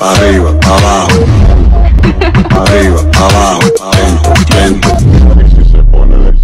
arriba, abajo, abajo.